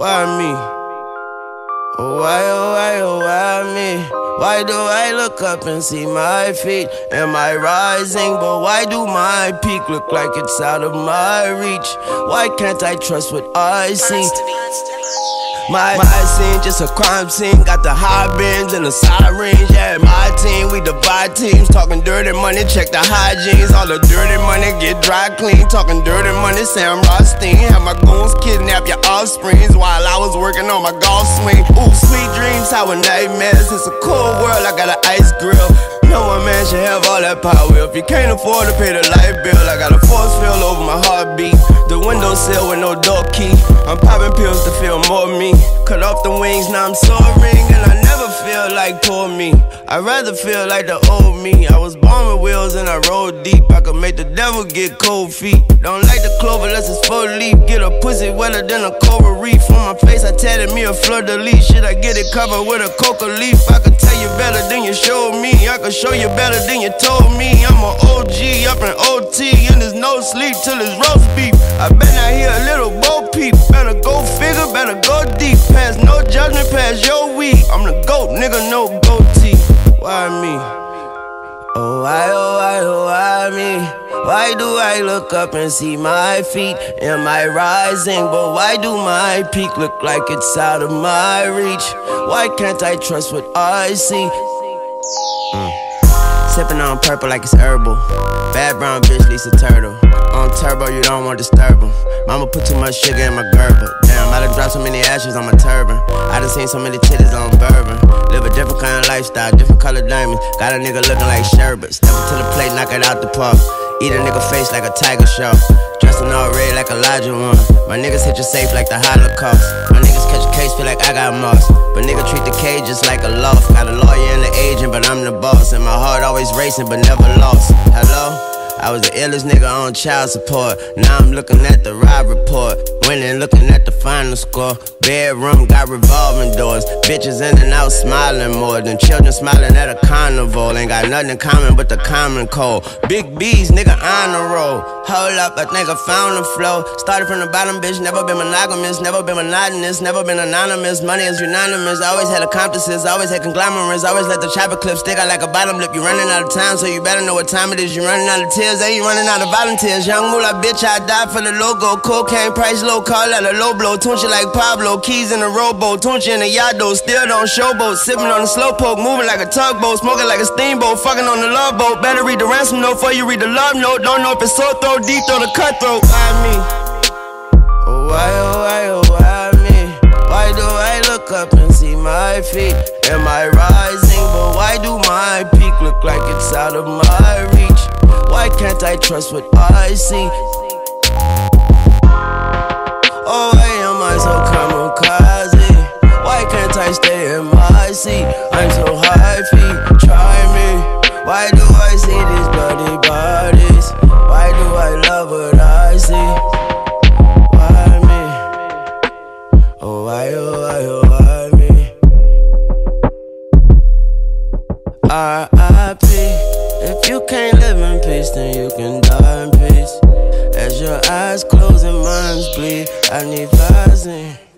Why me? Why, oh, why, oh, why me? Why do I look up and see my feet? Am I rising? But why do my peak look like it's out of my reach? Why can't I trust what I see? My, my scene, just a crime scene. Got the high beams and the sirens. Yeah, my team, we divide teams. Talking dirty money, check the hygienes. All the dirty money get dry clean. Talking dirty money, Sam Rothstein. Have my goons kidnap your offsprings while I was working on my golf swing. Ooh, sweet dreams, how a nightmares. It's a cold world, I got an ice grill. No one man should have all that power. If you can't afford to pay the light bill, I got a force field over my heartbeat. The windowsill with no door key. I'm popping pills to feel more me. Cut off the wings, now I'm soaring, and I feel like poor me. I'd rather feel like the old me. I was born with wheels and I rode deep. I could make the devil get cold feet. Don't like the clover unless it's full leaf. Get a pussy wetter than a coral reef. On my face, I tatted me a fleur de lis. Should I get it covered with a coca leaf? I could tell you better than you showed me. I could show you better than you told me. I'm an OG up in OT, and there's no sleep till it's roast figure, better go deep. Pass no judgment, pass your weed. I'm the goat, nigga, no goatee. Why me? Oh, why, oh, why, oh, why me? Why do I look up and see my feet? Am I rising? But why do my peak look like it's out of my reach? Why can't I trust what I see? Mm. Sipping on purple like it's herbal. Bad brown bitch, Lisa Turtle. On turbo, you don't want to disturb them. Mama put too much sugar in my gerber. Damn, I done dropped so many ashes on my turban. I done seen so many titties on bourbon. Live a different kind of lifestyle, different color diamonds. Got a nigga looking like sherbet. Step to the plate, knock it out the park. Eat a nigga face like a tiger shark. Dressing all red like Elijah one. My niggas hit you safe like the Holocaust. My niggas catch a case, feel like I got moss. But nigga treat the cage just like a loft. Got a lawyer and an agent, but I'm the boss. And my heart always racing, but never lost. Hello? I was the illest nigga on child support. Now I'm looking at the ride report. Winning, looking at the final score. Bedroom got revolving doors. Bitches in and out smiling more than children smiling at a carnival. Ain't got nothing in common but the common cold. Big B's, nigga, on the roll. Hold up, think I found the flow. Started from the bottom, bitch. Never been monogamous, never been monotonous, never been anonymous. Money is unanimous. Always had accomplices, always had conglomerates. Always let the chopper clip stick out like a bottom lip. You running out of time, so you better know what time it is. You running out of tears, ain't you running out of volunteers. Young Mula, bitch, I die for the logo. Cocaine price low, call at a low blow. Tunechi like Pablo, keys in a rowboat. Tunechi in a yado, still don't showboat. Sipping on the slow poke, moving like a tugboat. Smoking like a steamboat, fucking on the love boat. Better read the ransom note before you read the love note. Don't know if it's so deep, throw the cutthroat. Why me? Oh, why, oh, why, oh, why me? Why do I look up and see my feet? Am I rising? But why do my peak look like it's out of my reach? Why can't I trust what I see? R.I.P. If you can't live in peace, then you can die in peace. As your eyes close and minds bleed, I need Visine.